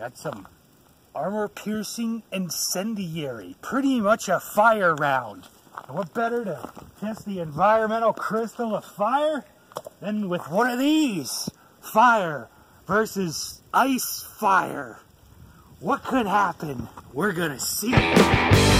awesome. Armor piercing incendiary. Pretty much a fire round. And what better to test the environmental crystal of fire than with one of these? Fire versus ice fire. What could happen? We're gonna see.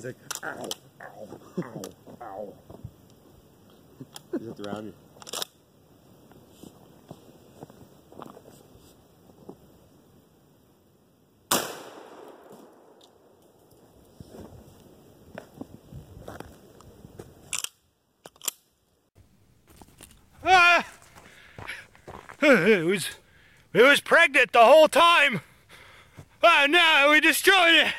He's like, ow, ow, ow, ow. He's around you. Ah! It was, it was pregnant the whole time. Oh no, we destroyed it.